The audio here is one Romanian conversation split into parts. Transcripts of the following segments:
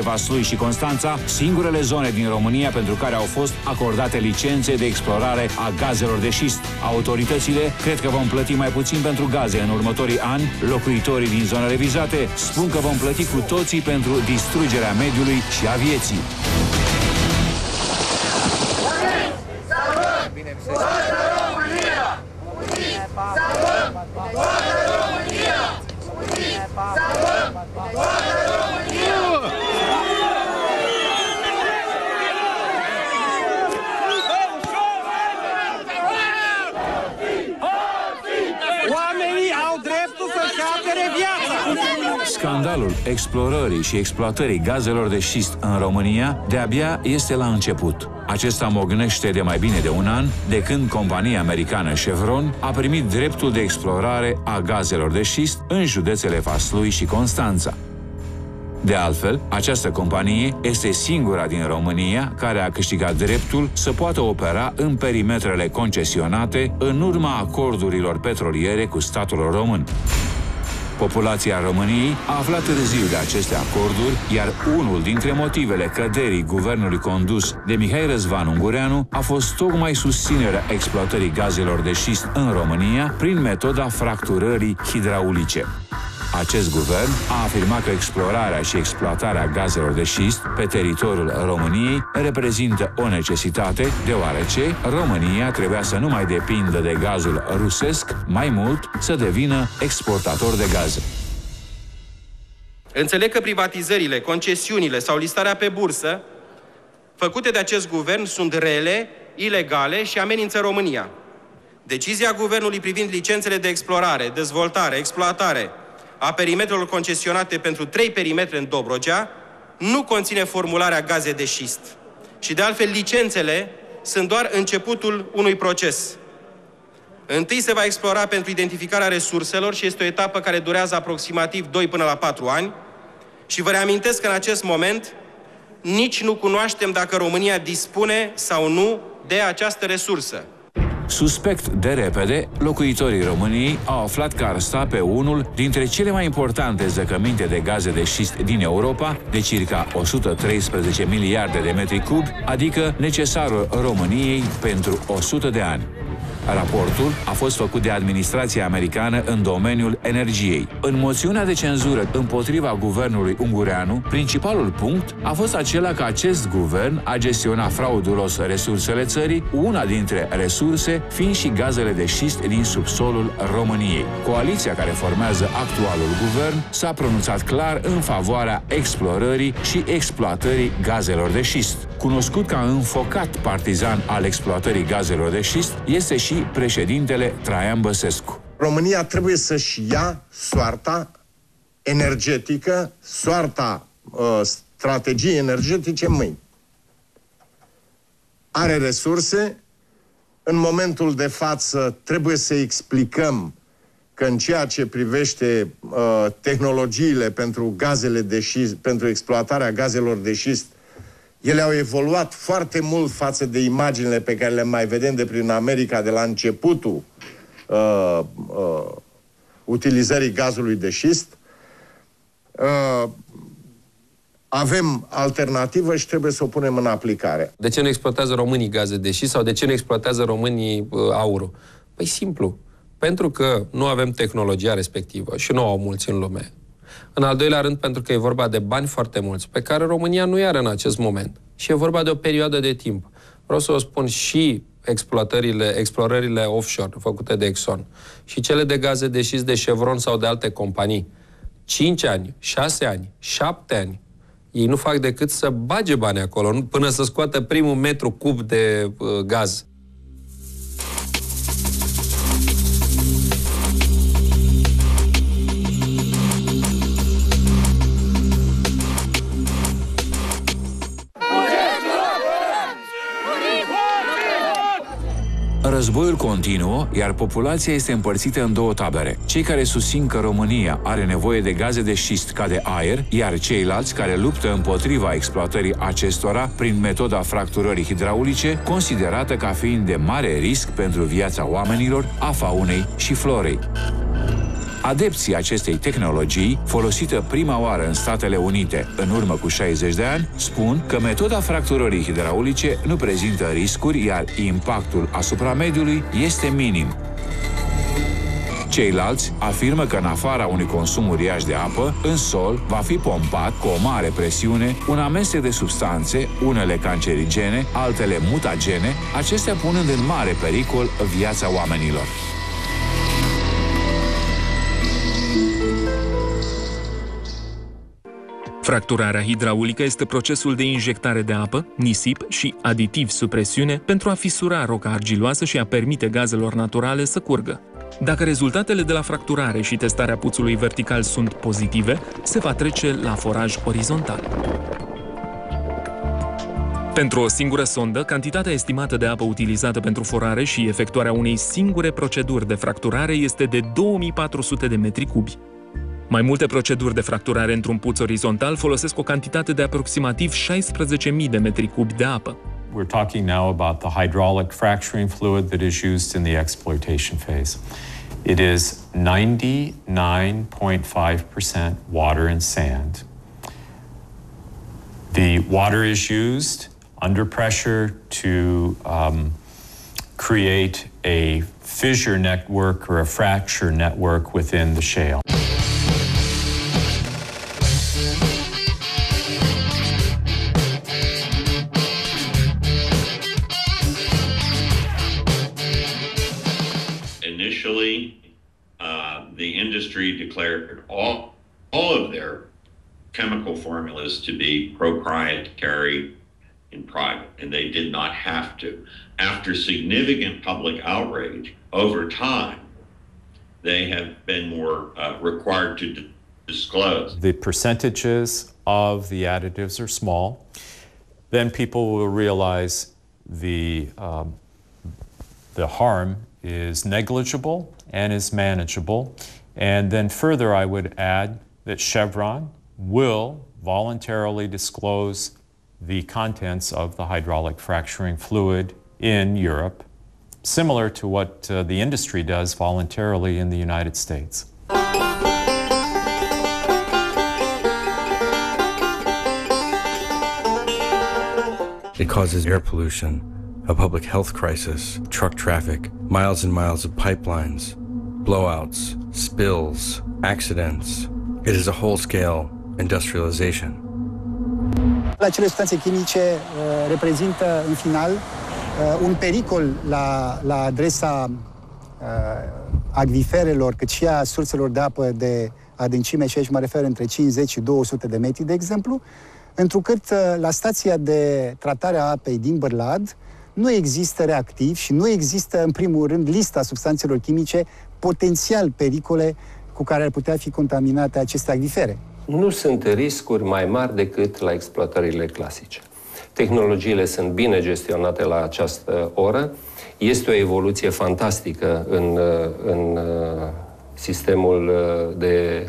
Vaslui și Constanța, singurele zone din România pentru care au fost acordate licențe de explorare a gazelor de șist. Autoritățile cred că vom plăti mai puțin pentru gaze în următorii ani. Locuitorii din zonele vizate spun că vom plăti cu toții pentru distrugerea mediului și a vieții. Scandalul explorării și exploatării gazelor de șist în România de-abia este la început. Acesta mognește de mai bine de un an de când compania americană Chevron a primit dreptul de explorare a gazelor de șist în județele Vaslui și Constanța. De altfel, această companie este singura din România care a câștigat dreptul să poată opera în perimetrele concesionate în urma acordurilor petroliere cu statul român. Populația României a aflat târziu de aceste acorduri, iar unul dintre motivele căderii guvernului condus de Mihai Răzvan Ungureanu a fost tocmai susținerea exploatării gazelor de șist în România prin metoda fracturării hidraulice. Acest guvern a afirmat că explorarea și exploatarea gazelor de șist pe teritoriul României reprezintă o necesitate, deoarece România trebuia să nu mai depindă de gazul rusesc, mai mult să devină exportator de gaze. Înțeleg că privatizările, concesiunile sau listarea pe bursă făcute de acest guvern sunt rele, ilegale și amenință România. Decizia guvernului privind licențele de explorare, dezvoltare, exploatare, a perimetrelor concesionate pentru trei perimetre în Dobrogea nu conține formularea gaze de șist. Și de altfel, licențele sunt doar începutul unui proces. Întâi se va explora pentru identificarea resurselor și este o etapă care durează aproximativ 2 până la 4 ani. Și vă reamintesc că în acest moment nici nu cunoaștem dacă România dispune sau nu de această resursă. Suspect de repede, locuitorii României au aflat că ar sta pe unul dintre cele mai importante zăcăminte de gaze de șist din Europa, de circa 113 miliarde de metri cubi, adică necesarul României pentru 100 de ani. Raportul a fost făcut de administrația americană în domeniul energiei. În moțiunea de cenzură împotriva guvernului ungureanu, principalul punct a fost acela că acest guvern a gestionat fraudulos resursele țării, una dintre resurse fiind și gazele de șist din subsolul României. Coaliția care formează actualul guvern s-a pronunțat clar în favoarea explorării și exploatării gazelor de șist. Cunoscut ca înfocat partizan al exploatării gazelor de șist, este și președintele Traian Băsescu. România trebuie să-și ia soarta energetică, soarta uh, strategiei energetice în mâini. Are resurse, în momentul de față trebuie să explicăm că în ceea ce privește uh, tehnologiile pentru gazele de șist, pentru exploatarea gazelor de șist, ele au evoluat foarte mult față de imaginile pe care le mai vedem de prin America de la începutul uh, uh, utilizării gazului de șist. Uh, avem alternativă și trebuie să o punem în aplicare. De ce nu exploatează românii gaze de șist sau de ce nu exploatează românii uh, aurul? Păi simplu. Pentru că nu avem tehnologia respectivă și nu au mulți în lume. În al doilea rând, pentru că e vorba de bani foarte mulți, pe care România nu are în acest moment. Și e vorba de o perioadă de timp. Vreau să o spun și exploatările, explorările offshore făcute de Exxon și cele de gaze de șist de Chevron sau de alte companii. 5 ani, 6 ani, 7 ani, ei nu fac decât să bage bani acolo până să scoată primul metru cub de uh, gaz. Războiul continuă, iar populația este împărțită în două tabere. Cei care susțin că România are nevoie de gaze de șist ca de aer, iar ceilalți care luptă împotriva exploatării acestora prin metoda fracturării hidraulice, considerată ca fiind de mare risc pentru viața oamenilor, a faunei și florei. Adepții acestei tehnologii, folosită prima oară în Statele Unite în urmă cu 60 de ani, spun că metoda fracturării hidraulice nu prezintă riscuri, iar impactul asupra mediului este minim. Ceilalți afirmă că în afara unui consum uriaș de apă, în sol va fi pompat cu o mare presiune un amestec de substanțe, unele cancerigene, altele mutagene, acestea punând în mare pericol viața oamenilor. Fracturarea hidraulică este procesul de injectare de apă, nisip și aditiv sub presiune pentru a fisura roca argiloasă și a permite gazelor naturale să curgă. Dacă rezultatele de la fracturare și testarea puțului vertical sunt pozitive, se va trece la foraj orizontal. Pentru o singură sondă, cantitatea estimată de apă utilizată pentru forare și efectuarea unei singure proceduri de fracturare este de 2400 de metri cubi. Mai multe proceduri de fracturare într-un puț orizontal folosesc o cantitate de aproximativ 16.000 de metri cubi de apă. We're talking now about the hydraulic fracturing fluid that is used in the exploitation phase. It is 99.5% water and sand. The water is used under pressure to um, create a fissure network or a fracture network within the shale. The industry declared all, all of their chemical formulas to be proprietary in private, and they did not have to. After significant public outrage over time, they have been more uh, required to d- disclose. The percentages of the additives are small. Then people will realize the, um, the harm is negligible and is manageable. And then further, I would add that Chevron will voluntarily disclose the contents of the hydraulic fracturing fluid in Europe, similar to what uh, the industry does voluntarily in the United States. It causes air pollution, a public health crisis, truck traffic, miles and miles of pipelines, blowouts, spills, accidents. It is a whole scale industrialization. Acele substanțe chimice uh, reprezintă, în final, uh, un pericol la, la adresa uh, acviferelor, cât și a surselor de apă de adâncime, și aici mă refer între 50 și 200 de metri, de exemplu, întrucât uh, la stația de tratare a apei din Bărlad nu există reactiv și nu există, în primul rând, lista substanțelor chimice potențial pericole cu care ar putea fi contaminate aceste acvifere. Nu sunt riscuri mai mari decât la exploatările clasice. Tehnologiile sunt bine gestionate la această oră. Este o evoluție fantastică în, în sistemul de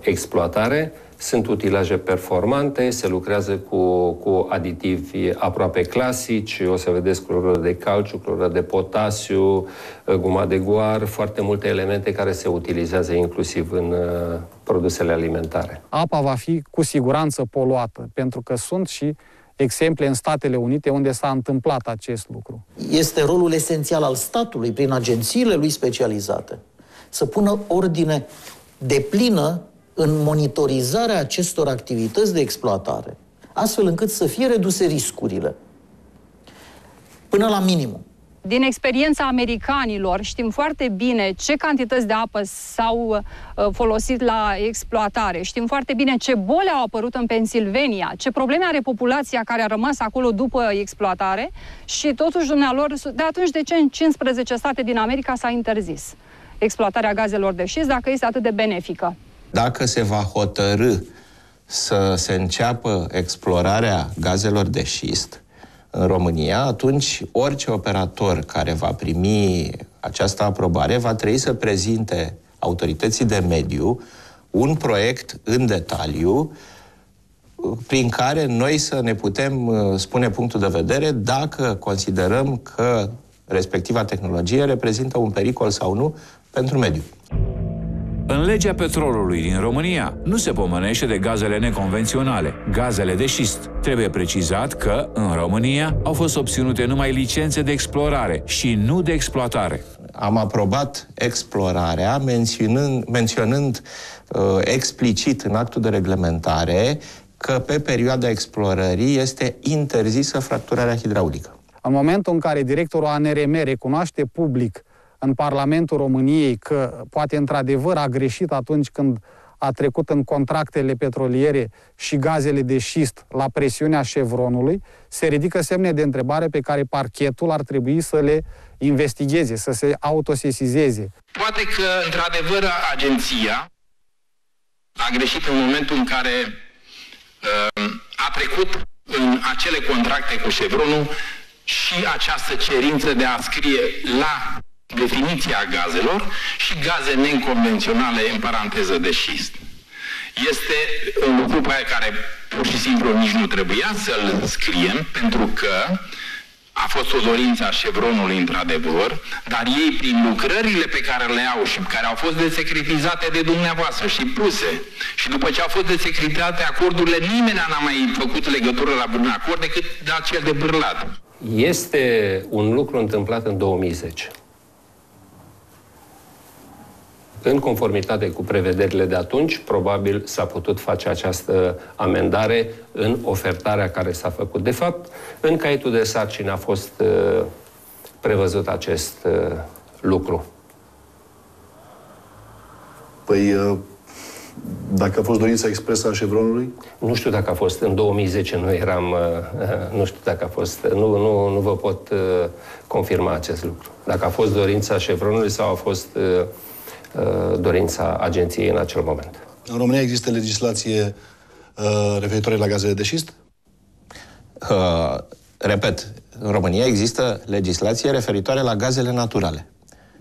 exploatare. Sunt utilaje performante, se lucrează cu, cu aditivi aproape clasici, o să vedeți clorură de calciu, clorură de potasiu, guma de guar, foarte multe elemente care se utilizează inclusiv în uh, produsele alimentare. Apa va fi cu siguranță poluată, pentru că sunt și exemple în Statele Unite unde s-a întâmplat acest lucru. Este rolul esențial al statului, prin agențiile lui specializate, să pună ordine de plină în monitorizarea acestor activități de exploatare, astfel încât să fie reduse riscurile până la minimum. Din experiența americanilor știm foarte bine ce cantități de apă s-au uh, folosit la exploatare. Știm foarte bine ce boli au apărut în Pennsylvania, ce probleme are populația care a rămas acolo după exploatare și totuși dumnealor, de atunci de ce în 15 state din America s-a interzis exploatarea gazelor de șist dacă este atât de benefică? Dacă se va hotărâ să se înceapă explorarea gazelor de șist în România, atunci orice operator care va primi această aprobare va trebui să prezinte autorității de mediu un proiect în detaliu prin care noi să ne putem uh, spune punctul de vedere dacă considerăm că respectiva tehnologie reprezintă un pericol sau nu pentru mediu. Legea petrolului din România nu se pomenește de gazele neconvenționale, gazele de șist. Trebuie precizat că, în România, au fost obținute numai licențe de explorare și nu de exploatare. Am aprobat explorarea menționând, menționând uh, explicit în actul de reglementare că pe perioada explorării este interzisă fracturarea hidraulică. În momentul în care directorul ANRM recunoaște public în Parlamentul României că poate într-adevăr a greșit atunci când a trecut în contractele petroliere și gazele de șist la presiunea Chevronului, se ridică semne de întrebare pe care parchetul ar trebui să le investigheze, să se autosesizeze. Poate că, într-adevăr, agenția a greșit în momentul în care uh, a trecut în acele contracte cu Chevronul și această cerință de a scrie la definiția gazelor și gaze neconvenționale în paranteză de șist. Este un lucru pe care pur și simplu nici nu trebuia să-l scriem, pentru că a fost o dorință a Chevronului, într-adevăr, dar ei, prin lucrările pe care le au și care au fost desecretizate de dumneavoastră și puse, și după ce au fost desecretizate acordurile, nimeni n-a mai făcut legătură la un acord decât de acel de bârlat. Este un lucru întâmplat în 2010 în conformitate cu prevederile de atunci, probabil s-a putut face această amendare în ofertarea care s-a făcut. De fapt, în caietul de sarcină a fost uh, prevăzut acest uh, lucru. Păi, uh, dacă a fost dorința expresă a Chevronului? Nu știu dacă a fost. În 2010 nu eram... Nu știu dacă a fost... Nu, nu, nu vă pot confirma acest lucru. Dacă a fost dorința Chevronului sau a fost Uh, dorința agenției în acel moment. În România există legislație uh, referitoare la gazele de șist? Uh, repet, în România există legislație referitoare la gazele naturale.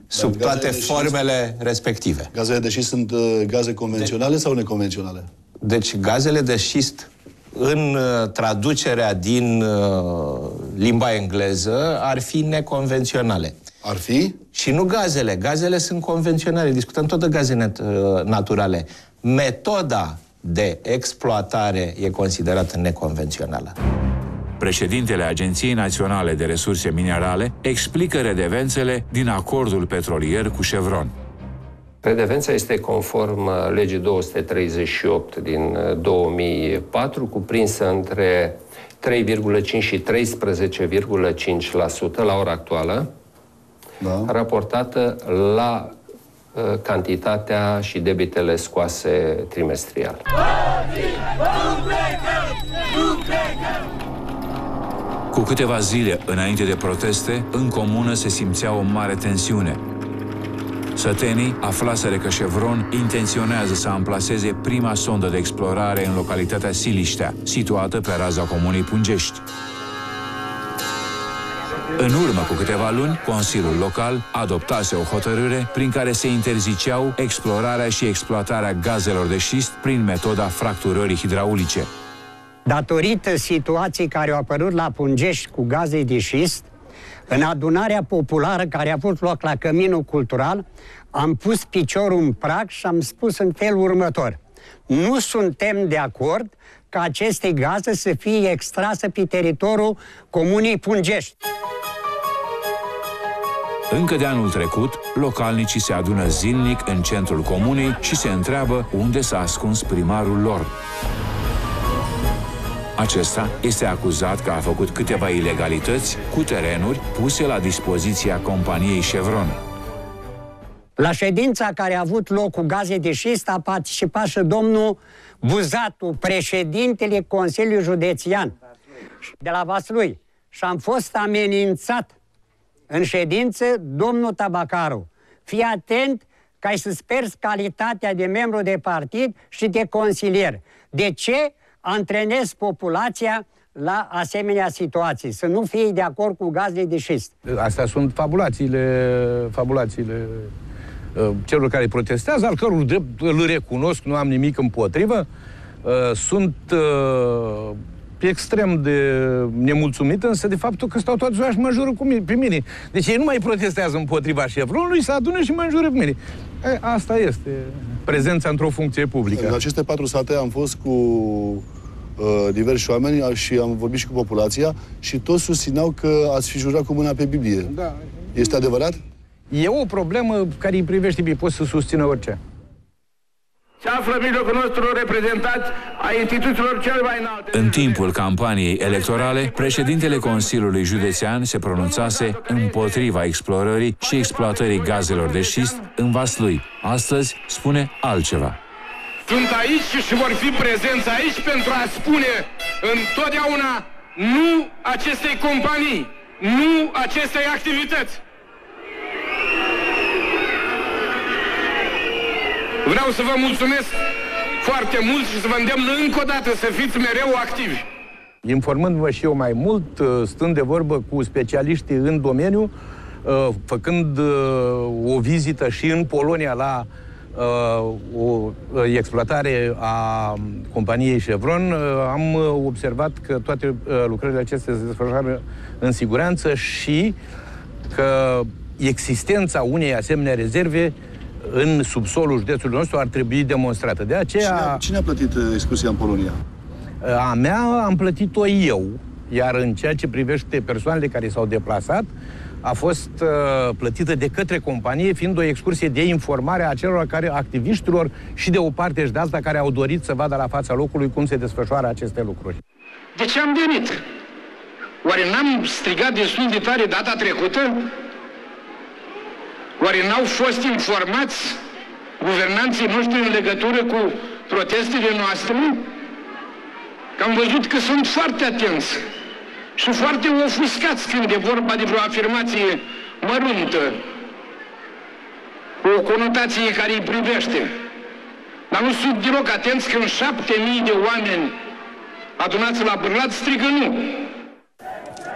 Sub Dar toate formele șist, respective. Gazele de șist sunt uh, gaze convenționale de, sau neconvenționale? Deci gazele de șist în uh, traducerea din uh, limba engleză ar fi neconvenționale. Ar fi? Și nu gazele. Gazele sunt convenționale. Discutăm tot de gaze net, uh, naturale. Metoda de exploatare e considerată neconvențională. Președintele Agenției Naționale de Resurse Minerale explică redevențele din acordul petrolier cu Chevron. Redevența este conform uh, legii 238 din 2004, uh, cuprinsă între 3,5 și 13,5% la ora actuală, da. raportată la uh, cantitatea și debitele scoase trimestrial. Cu câteva zile înainte de proteste, în comună se simțea o mare tensiune. Sătenii aflaseră că Chevron intenționează să amplaseze prima sondă de explorare în localitatea Siliștea, situată pe raza comunei Pungești. În urmă cu câteva luni, Consiliul Local adoptase o hotărâre prin care se interziceau explorarea și exploatarea gazelor de șist prin metoda fracturării hidraulice. Datorită situației care au apărut la Pungești cu gaze de șist, în adunarea populară care a avut loc la Căminul Cultural, am pus piciorul în prag și am spus în felul următor. Nu suntem de acord ca aceste gaze să fie extrase pe teritoriul Comunei Pungești. Încă de anul trecut, localnicii se adună zilnic în centrul comunei și se întreabă unde s-a ascuns primarul lor. Acesta este acuzat că a făcut câteva ilegalități cu terenuri puse la dispoziția companiei Chevron. La ședința care a avut loc cu gaze de șist a participat și domnul Buzatu, președintele Consiliului Județean de la Vaslui. Și am fost amenințat în ședință, domnul Tabacaru, fii atent ca ai să sperzi calitatea de membru de partid și de consilier. De ce antrenezi populația la asemenea situații, să nu fie de acord cu gazele de șist? Astea sunt fabulațiile, fabulațiile uh, celor care protestează, al căror drept îl recunosc, nu am nimic împotrivă. Uh, sunt uh, extrem de nemulțumit, însă de faptul că stau toată ziua și mă înjură cu mine, pe mine. Deci ei nu mai protestează împotriva șefului, se adună și mă înjură pe mine. E, asta este. prezența într-o funcție publică. În aceste patru sate am fost cu uh, diversi oameni și am vorbit și cu populația și toți susțineau că ați fi jurat cu mâna pe Biblie. Da. Este adevărat? E o problemă care îi privește bine, poți să susțină orice. Se află în mijlocul nostru reprezentanți a instituțiilor cel mai înalte. În timpul campaniei electorale, președintele Consiliului Județean se pronunțase împotriva explorării și exploatării gazelor de șist în Vaslui. Astăzi spune altceva. Sunt aici și vor fi prezenți aici pentru a spune întotdeauna nu acestei companii, nu acestei activități. Vreau să vă mulțumesc foarte mult și să vă îndemn încă o dată să fiți mereu activi. Informându-mă și eu mai mult, uh, stând de vorbă cu specialiștii în domeniu, uh, făcând uh, o vizită și în Polonia la o exploatare a companiei Chevron, am observat că toate lucrările acestea se desfășoară în siguranță și că existența unei asemenea rezerve în subsolul județului nostru ar trebui demonstrată. De aceea... Cine a, cine a plătit uh, excursia în Polonia? A mea am plătit-o eu, iar în ceea ce privește persoanele care s-au deplasat, a fost uh, plătită de către companie, fiind o excursie de informare a celor care, activiștilor și de o parte și de alta care au dorit să vadă la fața locului cum se desfășoară aceste lucruri. De ce am venit? Oare n-am strigat destul de tare data trecută? Oare n-au fost informați guvernanții noștri în legătură cu protestele noastre? Că am văzut că sunt foarte atenți și foarte ofuscați când e vorba de vreo afirmație măruntă, cu o conotație care îi privește. Dar nu sunt deloc atenți când șapte mii de oameni adunați la bârlat strigă nu.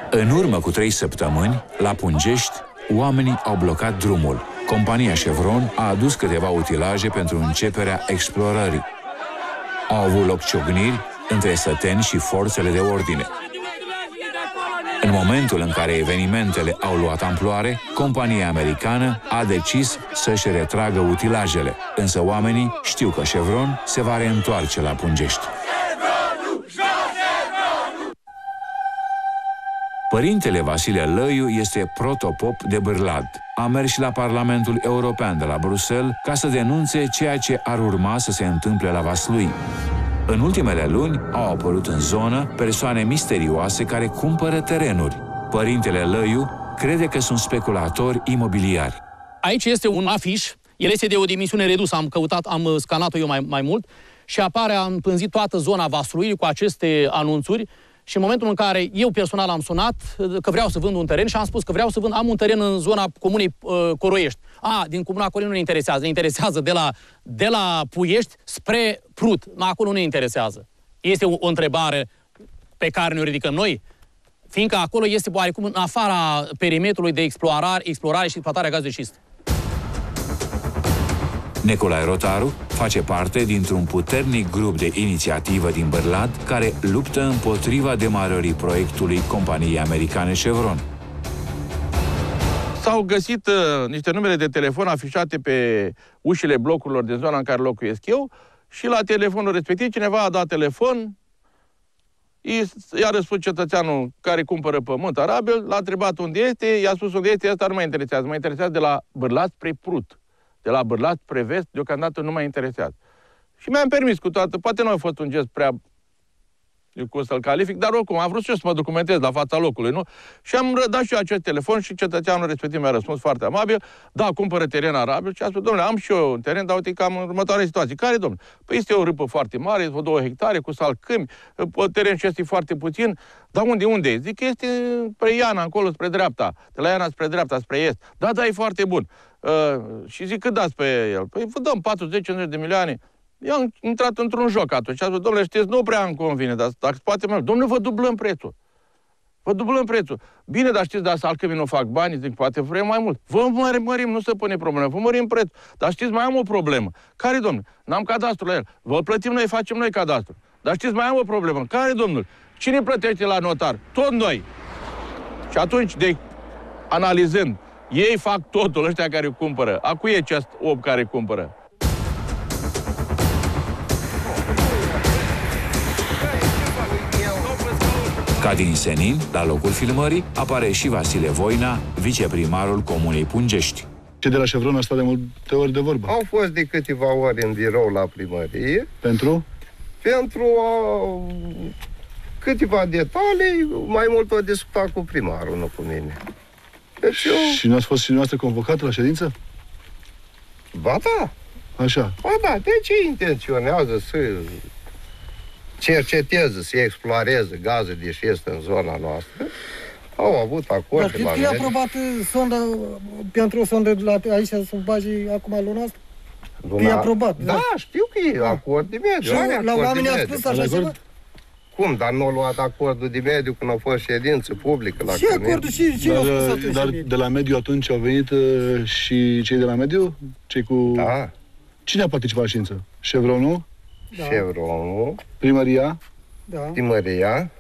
În urmă cu trei săptămâni, la Pungești, oamenii au blocat drumul. Compania Chevron a adus câteva utilaje pentru începerea explorării. Au avut loc ciocniri între săteni și forțele de ordine. În momentul în care evenimentele au luat amploare, compania americană a decis să-și retragă utilajele, însă oamenii știu că Chevron se va reîntoarce la Pungești. Părintele Vasile Lăiu este protopop de Bârlad. A mers și la Parlamentul European de la Bruxelles ca să denunțe ceea ce ar urma să se întâmple la Vaslui. În ultimele luni au apărut în zonă persoane misterioase care cumpără terenuri. Părintele Lăiu crede că sunt speculatori imobiliari. Aici este un afiș, el este de o dimensiune redusă, am căutat, am scanat-o eu mai, mai mult și apare, am pânzit toată zona Vaslui cu aceste anunțuri și în momentul în care eu personal am sunat că vreau să vând un teren și am spus că vreau să vând, am un teren în zona comunei uh, Coroiești. A, din comuna Coroiești nu ne interesează, ne interesează de la, de la Puiești spre Prut. No, acolo nu ne interesează. Este o, o întrebare pe care ne ridicăm noi, fiindcă acolo este oarecum în afara perimetrului de explorare, explorare și exploatare a gaz de șist. Nicolae Rotaru face parte dintr-un puternic grup de inițiativă din Bărlad care luptă împotriva demarării proiectului companiei americane Chevron. S-au găsit uh, niște numere de telefon afișate pe ușile blocurilor din zona în care locuiesc eu și la telefonul respectiv cineva a dat telefon, i-a răspuns cetățeanul care cumpără pământ arabil, l-a întrebat unde este, i-a spus unde este, asta nu mă interesează, mă interesează de la Bărlat spre Prut de la Bârlat spre vest, deocamdată nu m-a interesat. Și mi-am permis cu toată, poate nu a fost un gest prea eu cum să-l calific, dar oricum am vrut și eu să mă documentez la fața locului, nu? Și am dat și eu acest telefon și cetățeanul respectiv mi-a răspuns foarte amabil, da, cumpără teren arabil și a spus, domnule, am și eu un teren, dar uite că am următoarea situație. Care, domnule? Păi este o râpă foarte mare, vreo două hectare, cu salcâmi, teren și este foarte puțin, dar unde, unde? Zic că este spre Iana, acolo, spre dreapta, de la Iana spre dreapta, spre est. Da, da, e foarte bun. Uh, și zic, cât dați pe el? Păi vă dăm 40-50 de milioane. Eu am intrat într-un joc atunci. A zis, domnule, știți, nu prea îmi convine, dar dacă poate mai Domnule, vă dublăm prețul. Vă dublăm prețul. Bine, dar știți, dar salcămii nu fac bani, zic, poate vrem mai mult. Vă mărim, mărim, nu se pune problemă, vă mărim prețul. Dar știți, mai am o problemă. Care, domnule? N-am cadastru la el. Vă plătim noi, facem noi cadastru. Dar știți, mai am o problemă. Care, domnul? Cine plătește la notar? Tot noi. Și atunci, de analizând ei fac totul, ăștia care cumpără. A cui e acest om care cumpără? Ca din senin, la locul filmării, apare și Vasile Voina, viceprimarul Comunei Pungești. Ce de la Chevron a stat de multe ori de vorbă. Au fost de câteva ori în birou la primărie. Pentru? Pentru a... câteva detalii, mai mult o discuta cu primarul, nu cu mine. Deci eu... Și nu ați fost și dumneavoastră convocat la ședință? Ba da. Așa. Ba da, de ce intenționează să cerceteze, să exploreze gaze de șist în zona noastră? Au avut acord Dar știți că e aprobat uh, sonda pentru o sondă la, aici sub bazii acum luna asta? Că e aprobat. Da, știu că e acord de mediu. Și are la acord oameni de a mediu. spus așa ceva? Cum? Dar nu a luat acordul de mediu când a fost ședință publică la Și Cămin? acordul și cine a spus Dar, atunci? dar de la mediu atunci au venit uh, și cei de la mediu? Cei cu... Da. Cine a participat la ședință? Chevronul? Da. Chevronul, Primăria? Da. primăria,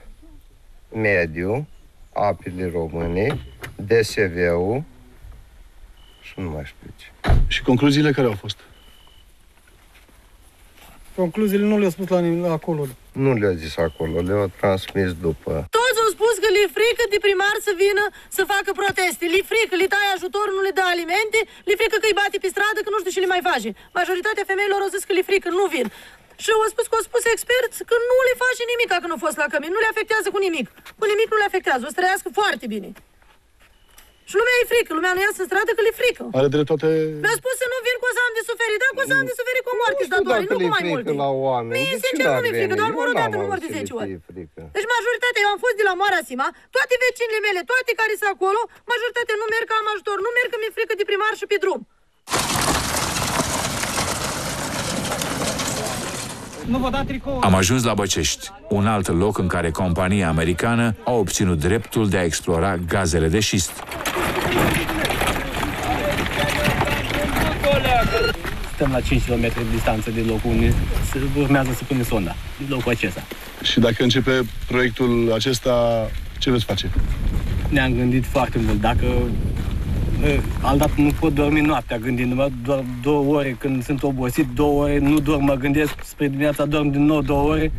mediu, apele române, DSV-ul și nu mai știu ce. Și concluziile care au fost? Concluziile nu le-a spus la nimeni acolo. Nu le-a zis acolo, le-au transmis după. Toți au spus că le frică de primar să vină să facă proteste. Le frică, le tai ajutor, nu le dă alimente, le frică că îi bate pe stradă, că nu știu ce le mai face. Majoritatea femeilor au zis că le frică, nu vin. Și au spus că au spus experți că nu le face nimic dacă nu a fost la cămin, nu le afectează cu nimic. Cu nimic nu le afectează, o să trăiască foarte bine. Și lumea e frică, lumea nu iasă în stradă că le frică. Are dreptate... Mi-a spus să nu vin cu o să am de suferit, da, cu o să am de suferit cu o moarte Nu știu statoare, dacă nu le cu mai frică multe. la oameni. Mie, De ce sincer, n-ar nu mi-e frică, veni? doar Eu mor o n-am dată, nu mor auzit de să le 10 ori. fie frică. Deci majoritatea, eu am fost de la Moara Sima, toate vecinile mele, toate care sunt acolo, majoritatea nu merg că am ajutor, nu merg că mi-e frică de primar și pe drum. Nu vă da tricou. Am ajuns la Băcești, un alt loc în care compania americană a obținut dreptul de a explora gazele de șist. Stăm la 5 km distanță de locul unde se urmează să pune sonda, de locul acesta. Și dacă începe proiectul acesta, ce veți face? Ne-am gândit foarte mult. Dacă e, altdată nu pot dormi noaptea gândindu-mă, doar două ore când sunt obosit, două ore nu dorm, mă gândesc, spre dimineața dorm din nou două ore.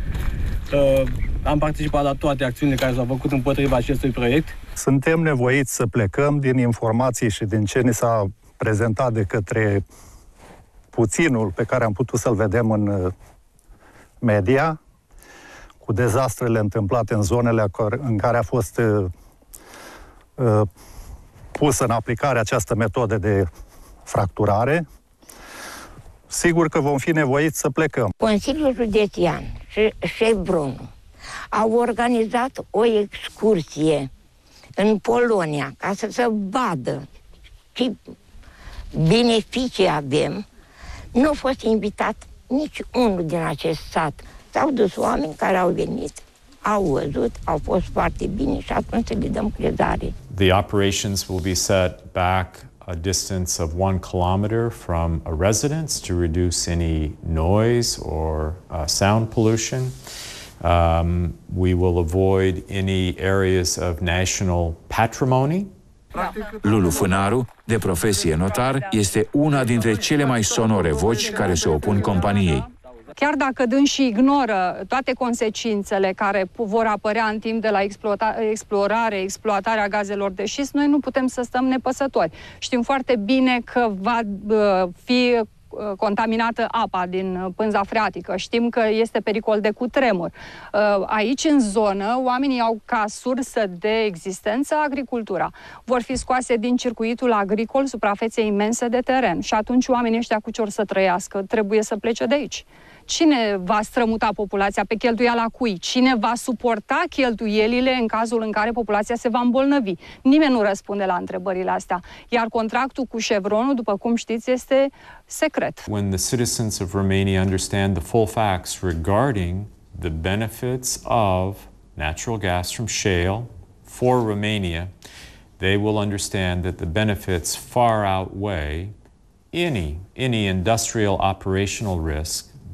Uh, am participat la toate acțiunile care s-au făcut împotriva acestui proiect. Suntem nevoiți să plecăm din informații și din ce ni s-a prezentat de către puținul pe care am putut să-l vedem în uh, media, cu dezastrele întâmplate în zonele acor- în care a fost uh, uh, pusă în aplicare această metodă de fracturare. Sigur că vom fi nevoiți să plecăm. Consiliul Județean și Chevron au organizat o excursie în Polonia ca să se vadă ce beneficii avem. Nu a fost invitat nici unul din acest sat. S-au dus oameni care au venit, au văzut, au fost foarte bine și atunci le dăm crezare. The operations will be set back a distance of one kilometer from a residence to reduce any noise or uh, sound pollution. Um, we will avoid any areas of national patrimony. Lulu Fânaru, de profesie notar, este una dintre cele mai sonore voci care se opun companiei. Chiar dacă dânsii ignoră toate consecințele care pu- vor apărea în timp de la explota- explorare, exploatarea gazelor de șist, noi nu putem să stăm nepăsători. Știm foarte bine că va uh, fi uh, contaminată apa din uh, pânza freatică. Știm că este pericol de cutremur. Uh, Aici, în zonă, oamenii au ca sursă de existență agricultura. Vor fi scoase din circuitul agricol suprafețe imense de teren și atunci oamenii ăștia cu ce or să trăiască trebuie să plece de aici. Cine va strămuta populația pe cheltuiala cui? Cine va suporta cheltuielile în cazul în care populația se va îmbolnăvi? Nimeni nu răspunde la întrebările astea. Iar contractul cu Chevronul, după cum știți, este secret. When the citizens of Romania understand the full facts regarding the benefits of natural gas from shale for Romania, they will understand that the benefits far outweigh any, any industrial operational risk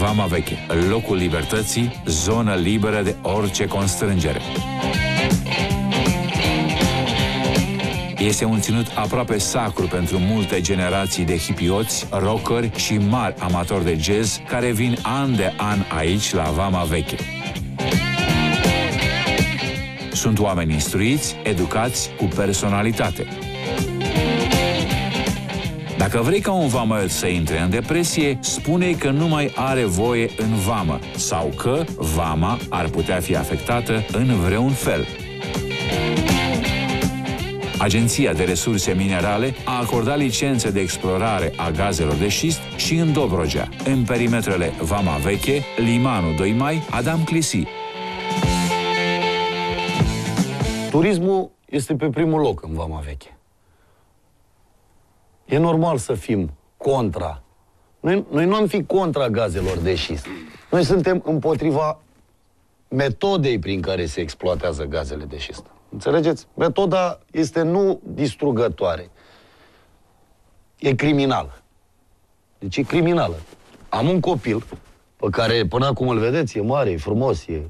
Vama Veche, locul libertății, zonă liberă de orice constrângere. Este un ținut aproape sacru pentru multe generații de hipioți, rockeri și mari amatori de jazz care vin an de an aici la Vama Veche. Sunt oameni instruiți, educați, cu personalitate. Dacă vrei ca un vamă să intre în depresie, spune că nu mai are voie în vamă sau că vama ar putea fi afectată în vreun fel. Agenția de Resurse Minerale a acordat licențe de explorare a gazelor de șist și în Dobrogea, în perimetrele Vama Veche, Limanul 2 Mai, Adam Clisi. Turismul este pe primul loc în Vama Veche. E normal să fim contra. Noi, noi nu am fi contra gazelor de șist. Noi suntem împotriva metodei prin care se exploatează gazele de șist. Înțelegeți? Metoda este nu distrugătoare. E criminală. Deci e criminală. Am un copil pe care până acum îl vedeți, e mare, e frumos, e...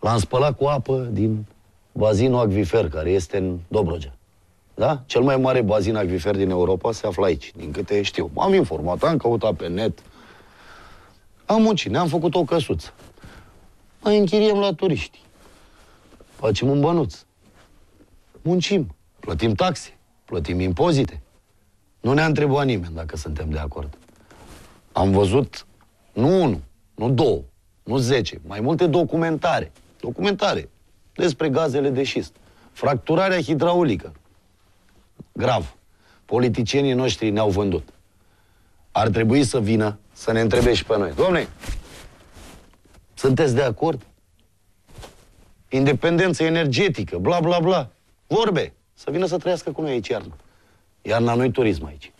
L-am spălat cu apă din bazinul acvifer, care este în Dobrogea. Da? Cel mai mare bazin acvifer din Europa se află aici, din câte știu. M-am informat, am căutat pe net. Am muncit, ne-am făcut o căsuță. Mai închiriem la turiști. Facem un bănuț. Muncim, plătim taxe, plătim impozite. Nu ne-a întrebat nimeni dacă suntem de acord. Am văzut nu unul, nu două, nu zece, mai multe documentare. Documentare despre gazele de șist. Fracturarea hidraulică. Grav. Politicienii noștri ne-au vândut. Ar trebui să vină să ne întrebe și pe noi. Domne, sunteți de acord? Independență energetică, bla, bla, bla. Vorbe. Să vină să trăiască cu noi aici iarna. Iarna noi turism aici.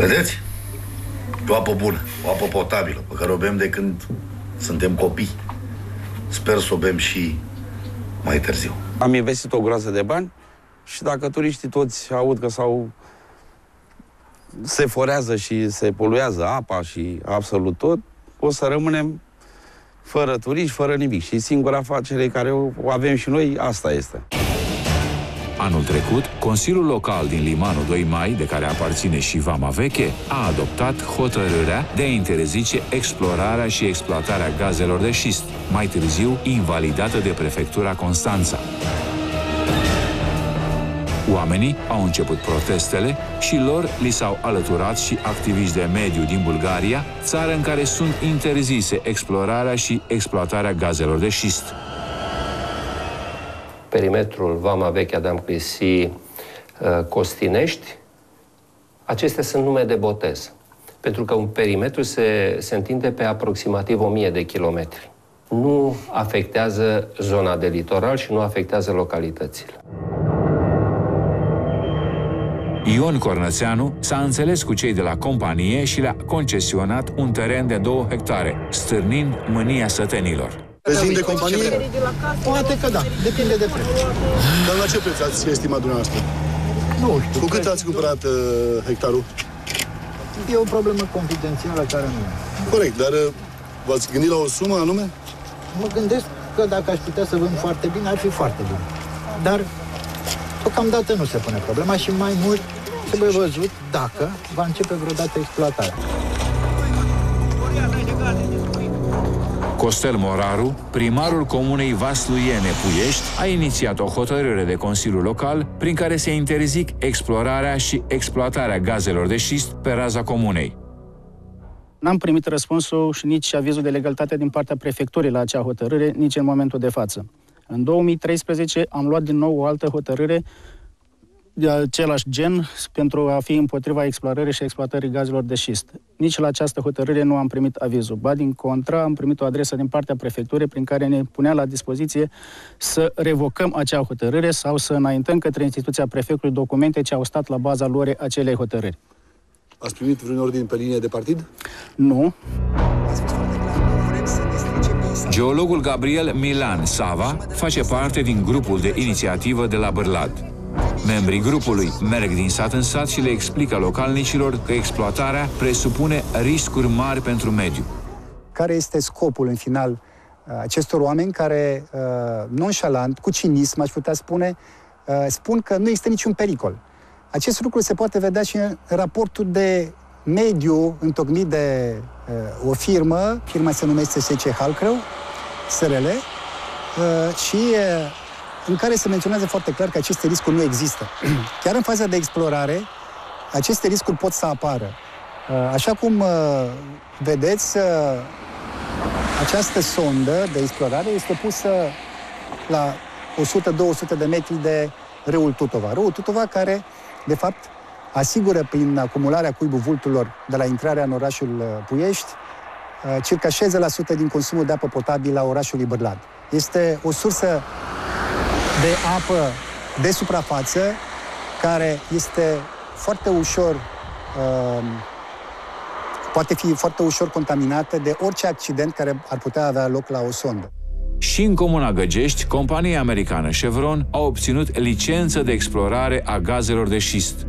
Vedeți? E o apă bună, o apă potabilă, pe care o bem de când suntem copii. Sper să o bem și mai târziu. Am investit o groază de bani și dacă turiștii toți aud că sau se forează și se poluează apa și absolut tot, o să rămânem fără turiști, fără nimic. Și singura afacere care o avem și noi, asta este. Anul trecut, Consiliul Local din Limanul 2 Mai, de care aparține și Vama Veche, a adoptat hotărârea de a interzice explorarea și exploatarea gazelor de șist, mai târziu invalidată de prefectura Constanța. Oamenii au început protestele și lor li s-au alăturat și activiști de mediu din Bulgaria, țară în care sunt interzise explorarea și exploatarea gazelor de șist perimetrul Vama Veche Adam Clisi uh, Costinești, acestea sunt nume de botez. Pentru că un perimetru se, se întinde pe aproximativ 1000 de kilometri. Nu afectează zona de litoral și nu afectează localitățile. Ion Cornățeanu s-a înțeles cu cei de la companie și le-a concesionat un teren de 2 hectare, stârnind mânia sătenilor. Rezin de companie? Poate că da, depinde de preț. Dar la ce preț ați estimat dumneavoastră? Nu știu. Cu cât ați cumpărat uh, hectarul? E o problemă confidențială care nu Corect, dar uh, v-ați gândit la o sumă anume? Mă gândesc că dacă aș putea să vând foarte bine, ar fi foarte bine. Dar deocamdată nu se pune problema și mai mult trebuie văzut dacă va începe vreodată exploatarea. Costel Moraru, primarul comunei Vasluiene Puiești, a inițiat o hotărâre de Consiliu Local prin care se interzic explorarea și exploatarea gazelor de șist pe raza comunei. N-am primit răspunsul și nici avizul de legalitate din partea prefecturii la acea hotărâre, nici în momentul de față. În 2013 am luat din nou o altă hotărâre de același gen pentru a fi împotriva explorării și exploatării gazelor de șist. Nici la această hotărâre nu am primit avizul. Ba din contra, am primit o adresă din partea prefecturii prin care ne punea la dispoziție să revocăm acea hotărâre sau să înaintăm către instituția prefectului documente ce au stat la baza lor acelei hotărâri. Ați primit vreun ordin pe linie de partid? Nu. Geologul Gabriel Milan Sava face parte din grupul de inițiativă de la Bârlad. Membrii grupului merg din sat în sat și le explică localnicilor că exploatarea presupune riscuri mari pentru mediu. Care este scopul în final uh, acestor oameni care, uh, nonșalant, cu cinism, aș putea spune, uh, spun că nu există niciun pericol. Acest lucru se poate vedea și în raportul de mediu întocmit de uh, o firmă, firma se numește SC Halcrău, SRL, uh, și uh, în care se menționează foarte clar că aceste riscuri nu există. Chiar în faza de explorare, aceste riscuri pot să apară. Uh, așa cum uh, vedeți, uh, această sondă de explorare este pusă la 100-200 de metri de râul Tutova. Râul Tutova care, de fapt, asigură prin acumularea cuibul vulturilor de la intrarea în orașul Puiești circa 60% din consumul de apă potabilă a orașului Bârlad. Este o sursă de apă de suprafață care este foarte ușor uh, poate fi foarte ușor contaminată de orice accident care ar putea avea loc la o sondă. Și în comuna Găgești, compania americană Chevron a obținut licență de explorare a gazelor de șist.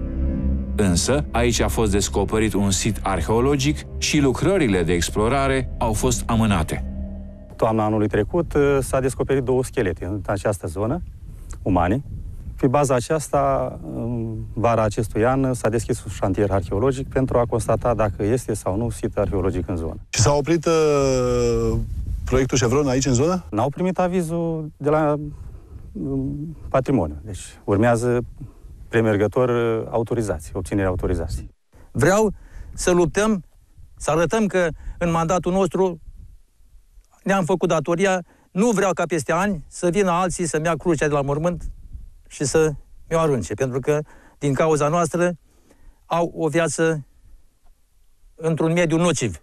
Însă, aici a fost descoperit un sit arheologic și lucrările de explorare au fost amânate. Toamna anului trecut uh, s-a descoperit două schelete în această zonă, umane. Pe baza aceasta, în vara acestui an, s-a deschis un șantier arheologic pentru a constata dacă este sau nu sit arheologic în zonă. Și s-a oprit uh, proiectul Chevron aici în zonă? N-au primit avizul de la uh, patrimoniu. Deci urmează premergător uh, autorizații, obținerea autorizației. Vreau să luptăm, să arătăm că în mandatul nostru ne-am făcut datoria nu vreau ca peste ani să vină alții să-mi ia crucea de la mormânt și să mi-o arunce, pentru că din cauza noastră au o viață într-un mediu nociv.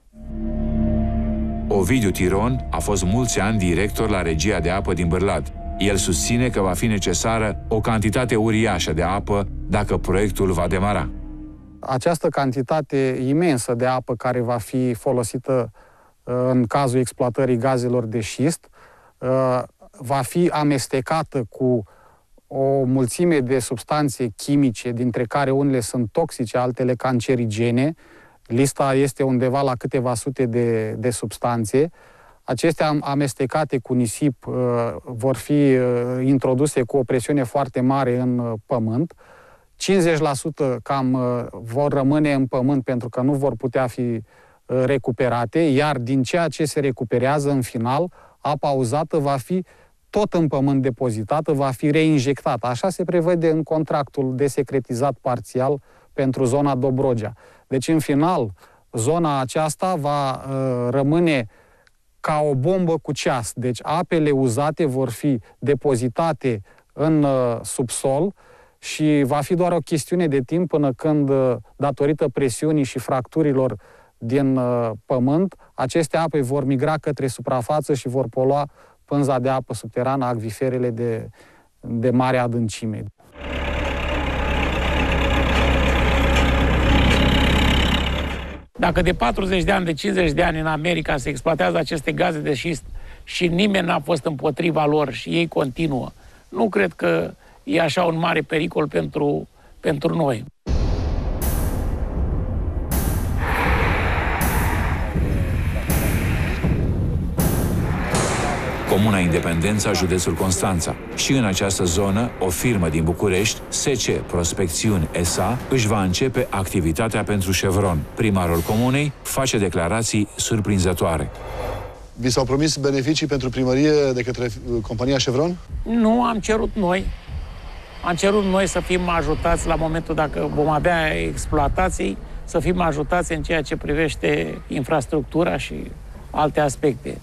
Ovidiu Tiron a fost mulți ani director la regia de apă din Bârlad. El susține că va fi necesară o cantitate uriașă de apă dacă proiectul va demara. Această cantitate imensă de apă care va fi folosită uh, în cazul exploatării gazelor de șist Uh, va fi amestecată cu o mulțime de substanțe chimice, dintre care unele sunt toxice, altele cancerigene. Lista este undeva la câteva sute de, de substanțe. Acestea amestecate cu nisip uh, vor fi uh, introduse cu o presiune foarte mare în uh, pământ. 50% cam uh, vor rămâne în pământ pentru că nu vor putea fi uh, recuperate, iar din ceea ce se recuperează în final, apa uzată va fi tot în pământ depozitată, va fi reinjectată. Așa se prevede în contractul desecretizat parțial pentru zona Dobrogea. Deci, în final, zona aceasta va uh, rămâne ca o bombă cu ceas. Deci, apele uzate vor fi depozitate în uh, subsol și va fi doar o chestiune de timp până când, uh, datorită presiunii și fracturilor din uh, pământ, aceste ape vor migra către suprafață și vor polua pânza de apă subterană, acviferele de, de mare adâncime. Dacă de 40 de ani, de 50 de ani în America se exploatează aceste gaze de șist și nimeni n-a fost împotriva lor și ei continuă, nu cred că e așa un mare pericol pentru, pentru noi. Comuna Independența, județul Constanța. Și în această zonă, o firmă din București, SC Prospecțiuni SA, își va începe activitatea pentru Chevron. Primarul comunei face declarații surprinzătoare. Vi s-au promis beneficii pentru primărie de către uh, compania Chevron? Nu am cerut noi. Am cerut noi să fim ajutați la momentul dacă vom avea exploatații, să fim ajutați în ceea ce privește infrastructura și alte aspecte.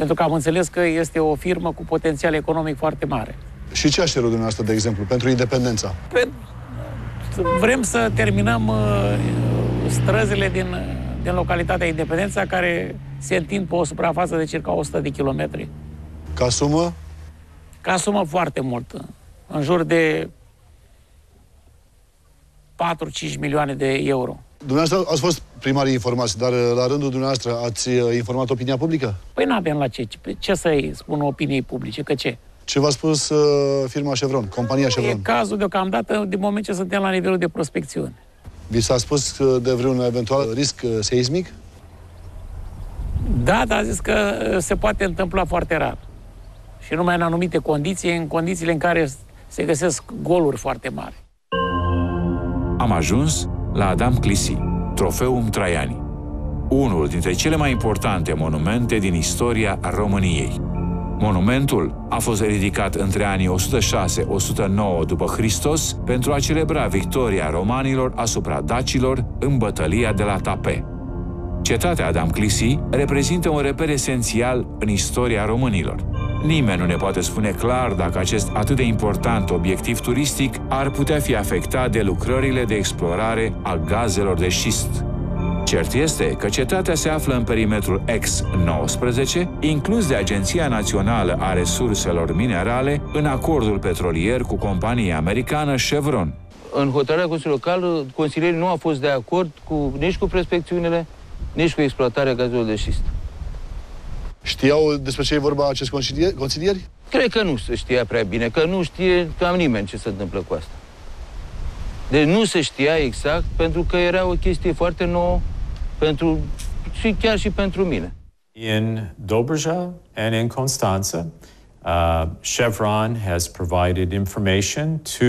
Pentru că am înțeles că este o firmă cu potențial economic foarte mare. Și ce aș cerut dumneavoastră, de exemplu, pentru independența? Pe, Vrem să terminăm uh, străzile din, din localitatea Independența, care se întind pe o suprafață de circa 100 de kilometri. Ca sumă? Ca sumă foarte multă. În jur de 4-5 milioane de euro. Dumneavoastră ați fost primarii informați, dar la rândul dumneavoastră ați uh, informat opinia publică? Păi nu avem la ce. Ce să-i spun opiniei publice? Că ce? Ce v-a spus uh, firma Chevron, compania Chevron? E cazul deocamdată, din moment ce suntem la nivelul de prospecțiune. Vi s-a spus uh, de vreun eventual risc uh, seismic? Da, dar a zis că uh, se poate întâmpla foarte rar. Și numai în anumite condiții, în condițiile în care se găsesc goluri foarte mari. Am ajuns la Adam Clisi, Trofeum Traiani, unul dintre cele mai importante monumente din istoria României. Monumentul a fost ridicat între anii 106-109 după Hristos pentru a celebra victoria romanilor asupra dacilor în bătălia de la Tape. Cetatea Adam Clisi reprezintă un reper esențial în istoria românilor. Nimeni nu ne poate spune clar dacă acest atât de important obiectiv turistic ar putea fi afectat de lucrările de explorare a gazelor de șist. Cert este că cetatea se află în perimetrul X-19, inclus de Agenția Națională a Resurselor Minerale, în acordul petrolier cu compania americană Chevron. În hotărârea Consiliului Local, consilierii nu au fost de acord cu, nici cu prospecțiunile, nici cu exploatarea gazelor de șist. Știau despre ce e vorba acești consilieri? consilieri? Cred că nu se știa prea bine, că nu știe cam nimeni ce se întâmplă cu asta. Deci nu se știa exact, pentru că era o chestie foarte nouă pentru, și chiar și pentru mine. In Dobrja and in Constanța, uh, Chevron has provided information to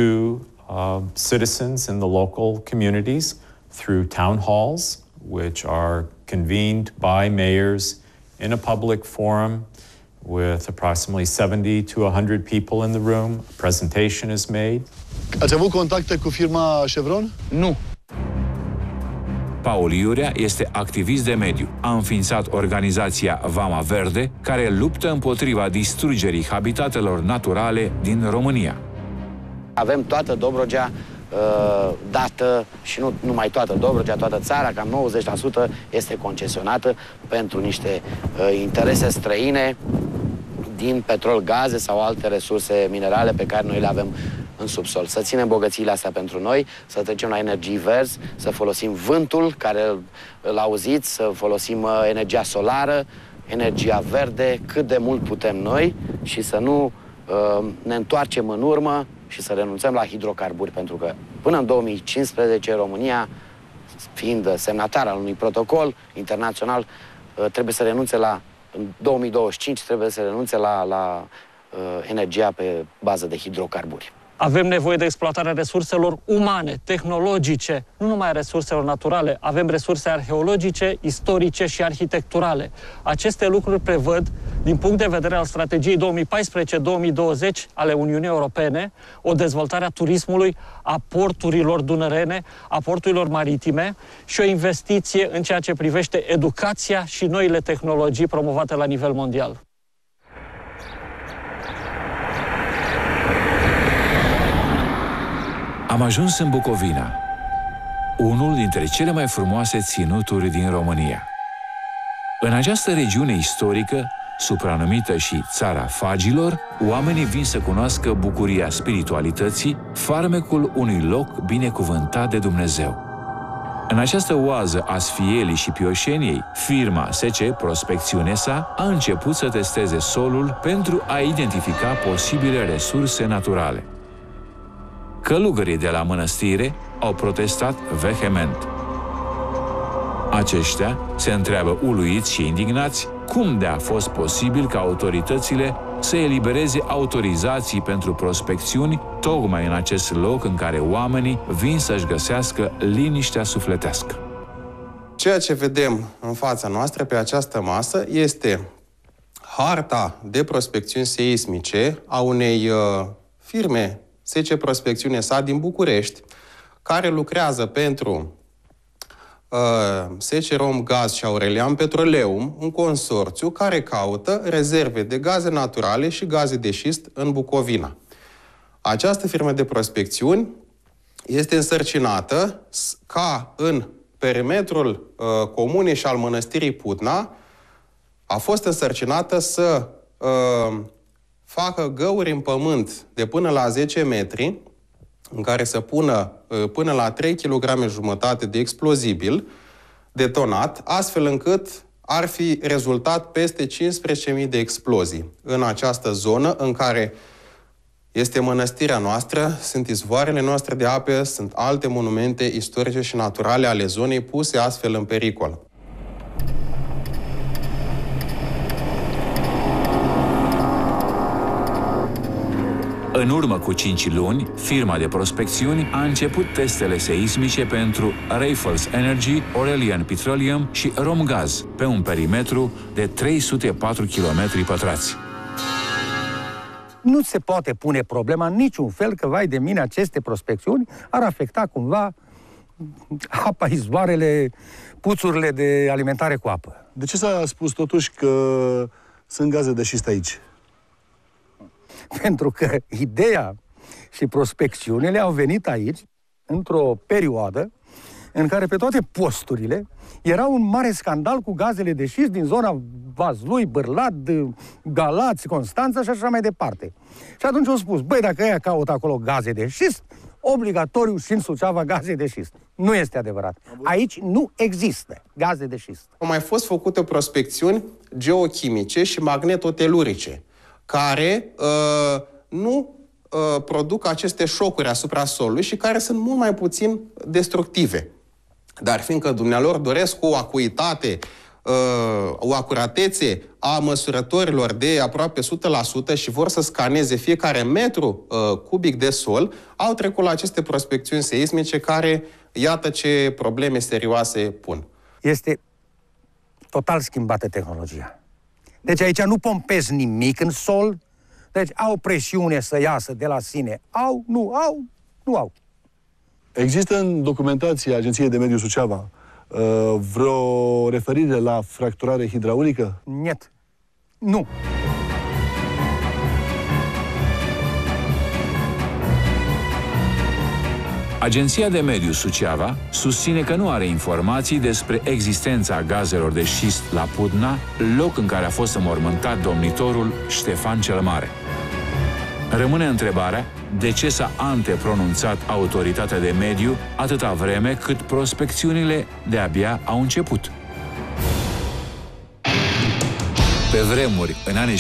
uh, citizens in the local communities through town halls, which are convened by mayors in a public forum with approximately 70 to 100 people in the room. A presentation is made. Ați avut contacte cu firma Chevron? Nu. Paul Iurea este activist de mediu. A înființat organizația Vama Verde, care luptă împotriva distrugerii habitatelor naturale din România. Avem toată Dobrogea uh, dată și nu numai toată Dobrogea, toată țara, cam 90% este concesionată pentru niște uh, interese străine din petrol, gaze sau alte resurse minerale pe care noi le avem în subsol. Să ținem bogățiile astea pentru noi, să trecem la energii verzi, să folosim vântul care îl auziți, să folosim uh, energia solară, energia verde, cât de mult putem noi și să nu uh, ne întoarcem în urmă și să renunțăm la hidrocarburi, pentru că până în 2015 România, fiind semnatar al unui protocol internațional, uh, trebuie să renunțe la, în 2025 trebuie să renunțe la, la uh, energia pe bază de hidrocarburi. Avem nevoie de exploatarea resurselor umane, tehnologice, nu numai a resurselor naturale. Avem resurse arheologice, istorice și arhitecturale. Aceste lucruri prevăd, din punct de vedere al strategiei 2014-2020 ale Uniunii Europene, o dezvoltare a turismului, a porturilor dunărene, a porturilor maritime și o investiție în ceea ce privește educația și noile tehnologii promovate la nivel mondial. Am ajuns în Bucovina, unul dintre cele mai frumoase ținuturi din România. În această regiune istorică, supranumită și Țara Fagilor, oamenii vin să cunoască bucuria spiritualității, farmecul unui loc binecuvântat de Dumnezeu. În această oază a sfielii și pioșeniei, firma SC Prospecțiune sa a început să testeze solul pentru a identifica posibile resurse naturale. Călugării de la mănăstire au protestat vehement. Aceștia se întreabă uluiți și indignați cum de a fost posibil ca autoritățile să elibereze autorizații pentru prospecțiuni tocmai în acest loc în care oamenii vin să-și găsească liniștea sufletească. Ceea ce vedem în fața noastră pe această masă este harta de prospecțiuni seismice a unei uh, firme SC Prospecțiune SA din București, care lucrează pentru uh, SC Rom Gaz și Aurelian Petroleum, un consorțiu care caută rezerve de gaze naturale și gaze de șist în Bucovina. Această firmă de prospecțiuni este însărcinată ca în perimetrul uh, comunei și al mănăstirii Putna a fost însărcinată să uh, facă găuri în pământ de până la 10 metri, în care să pună uh, până la 3 kg jumătate de explozibil detonat, astfel încât ar fi rezultat peste 15.000 de explozii în această zonă în care este mănăstirea noastră, sunt izvoarele noastre de ape, sunt alte monumente istorice și naturale ale zonei puse astfel în pericol. În urmă cu 5 luni, firma de prospecțiuni a început testele seismice pentru Raffles Energy, Aurelian Petroleum și Romgaz, pe un perimetru de 304 km pătrați. Nu se poate pune problema în niciun fel că, vai de mine, aceste prospecțiuni ar afecta cumva apa, izvoarele, puțurile de alimentare cu apă. De ce s-a spus totuși că sunt gaze de șist aici? Pentru că ideea și prospecțiunile au venit aici într-o perioadă în care pe toate posturile era un mare scandal cu gazele de șist din zona Vazlui, Bârlad, Galați, Constanța și așa mai departe. Și atunci au spus, băi, dacă ea caută acolo gaze de șist, obligatoriu și în Suceava gaze de șist. Nu este adevărat. Aici nu există gaze de șist. Au mai fost făcute prospecțiuni geochimice și magnetotelurice, care uh, nu uh, produc aceste șocuri asupra solului și care sunt mult mai puțin destructive. Dar fiindcă dumnealor doresc o acuitate, uh, o acuratețe a măsurătorilor de aproape 100% și vor să scaneze fiecare metru uh, cubic de sol, au trecut la aceste prospecțiuni seismice care, iată ce probleme serioase pun. Este total schimbată tehnologia. Deci aici nu pompezi nimic în sol, deci au presiune să iasă de la sine. Au, nu au, nu au. Există în documentația Agenției de Mediu Suceava uh, vreo referire la fracturare hidraulică? Niet. Nu. Agenția de Mediu Suceava susține că nu are informații despre existența gazelor de șist la Pudna, loc în care a fost înmormântat domnitorul Ștefan cel Mare. Rămâne întrebarea de ce s-a antepronunțat autoritatea de mediu atâta vreme cât prospecțiunile de-abia au început. Pe vremuri, în anii 70-80,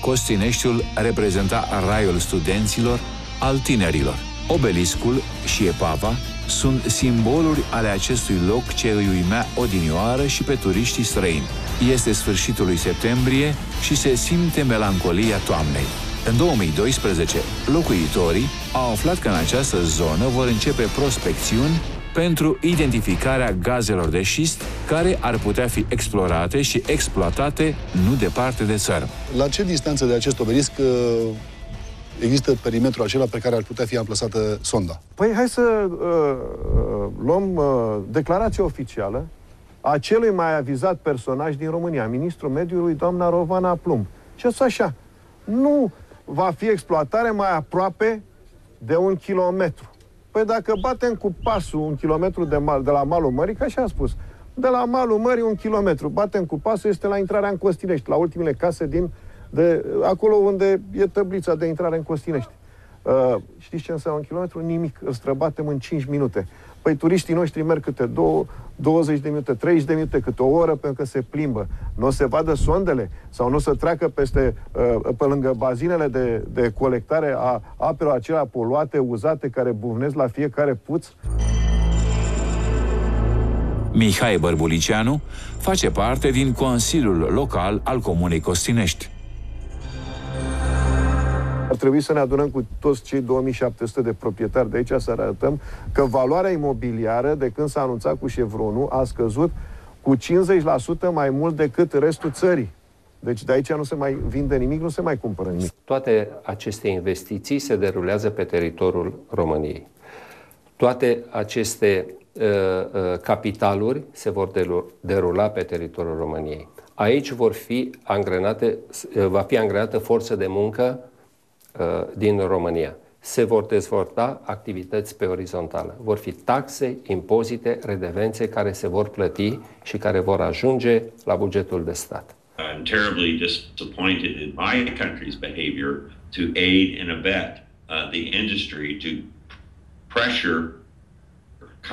Costineștiul reprezenta raiul studenților, al tinerilor. Obeliscul și epava sunt simboluri ale acestui loc ce îi uimea odinioară și pe turiștii străini. Este sfârșitul lui septembrie și se simte melancolia toamnei. În 2012, locuitorii au aflat că în această zonă vor începe prospecțiuni pentru identificarea gazelor de șist care ar putea fi explorate și exploatate nu departe de țară. La ce distanță de acest obelisc uh, există perimetrul acela pe care ar putea fi amplasată sonda? Păi hai să uh, uh, luăm uh, declarația oficială a celui mai avizat personaj din România, ministrul mediului, doamna Rovana Plumb. Și așa, nu va fi exploatare mai aproape de un kilometru. Păi dacă batem cu pasul un kilometru de, mal, de la malul mării, ca așa am spus, de la malul mării un kilometru, batem cu pasul, este la intrarea în Costinești, la ultimele case din, de, acolo unde e tăblița de intrare în Costinești. Uh, știți ce înseamnă un kilometru? Nimic. Îl străbatem în 5 minute. Păi turiștii noștri merg câte două, 20 de minute, 30 de minute, câte o oră, pentru că se plimbă. Nu o să vadă sondele sau nu o să treacă peste, uh, pe lângă bazinele de, de colectare a apelor acelea poluate, uzate, care buvnesc la fiecare puț. Mihai Bărbulicianu face parte din Consiliul Local al Comunei Costinești. Ar trebui să ne adunăm cu toți cei 2700 de proprietari de aici să arătăm că valoarea imobiliară de când s-a anunțat cu Chevronul a scăzut cu 50% mai mult decât restul țării. Deci de aici nu se mai vinde nimic, nu se mai cumpără nimic. Toate aceste investiții se derulează pe teritoriul României. Toate aceste uh, uh, capitaluri se vor derula pe teritoriul României. Aici vor fi angrenate, uh, va fi angrenată forță de muncă Uh, din România. se vor dezvolta activități pe orizontală. Vor fi taxe, impozite, redevențe care se vor plăti și care vor ajunge la bugetul de stat. I'm terribly disappointed in my country's behavior to aid and abet uh, the industry to pressure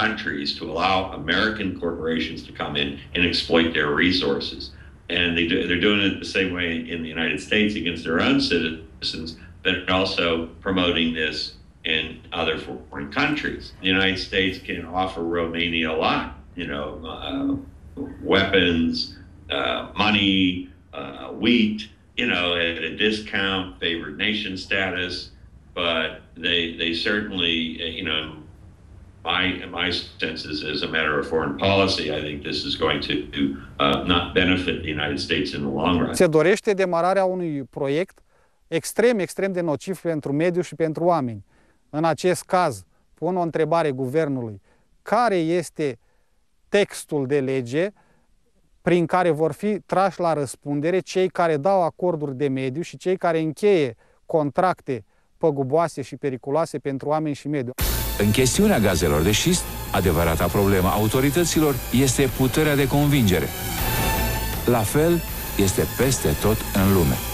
countries to allow American corporations to come in and exploit their resources. And they do, they're doing it the same way in the United States against their own citizens, but also promoting this in other foreign countries. The United States can offer Romania a lot, you know, uh, weapons, uh, money, uh, wheat, you know, at a discount, favored nation status, but they they certainly, uh, you know, my my sense is as a matter of foreign policy, I think this is going to uh, not benefit the United States in the long run. Se dorește demararea unui proiect extrem, extrem de nociv pentru mediu și pentru oameni. În acest caz, pun o întrebare guvernului. Care este textul de lege prin care vor fi trași la răspundere cei care dau acorduri de mediu și cei care încheie contracte păguboase și periculoase pentru oameni și mediu. În chestiunea gazelor de șist, adevărata problemă autorităților este puterea de convingere. La fel este peste tot în lume.